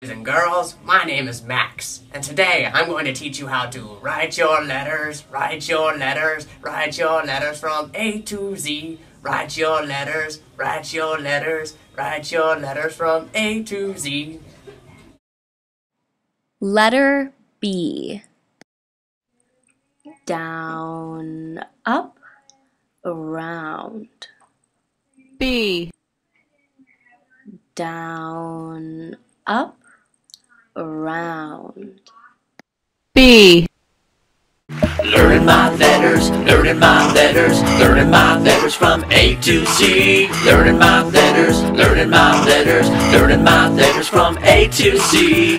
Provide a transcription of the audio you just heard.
Boys and girls, my name is Max, and today I'm going to teach you how to write your letters, write your letters, write your letters from A to Z. Write your letters, write your letters, write your letters from A to Z. Letter B. Down, up, around. B. Down, up, around. B. Learning my letters, learning my letters, learning my letters from A to Z. Learning my letters, learning my letters, learning my letters from A to Z.